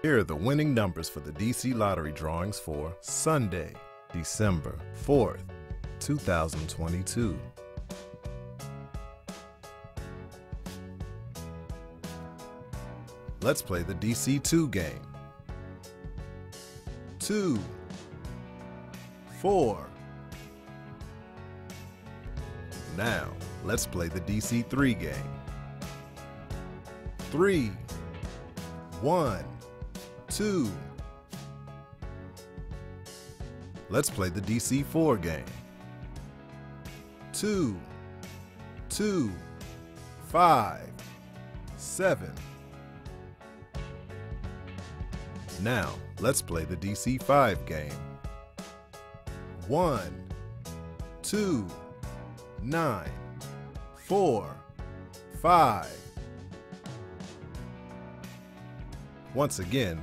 Here are the winning numbers for the DC Lottery drawings for Sunday, December 4th, 2022. Let's play the DC2 game. 2 4 Now, let's play the DC3 game. 3 1 2 Let's play the DC4 game. 2 2 5 7 Now, let's play the DC5 game. 1 2 9 4 5 Once again,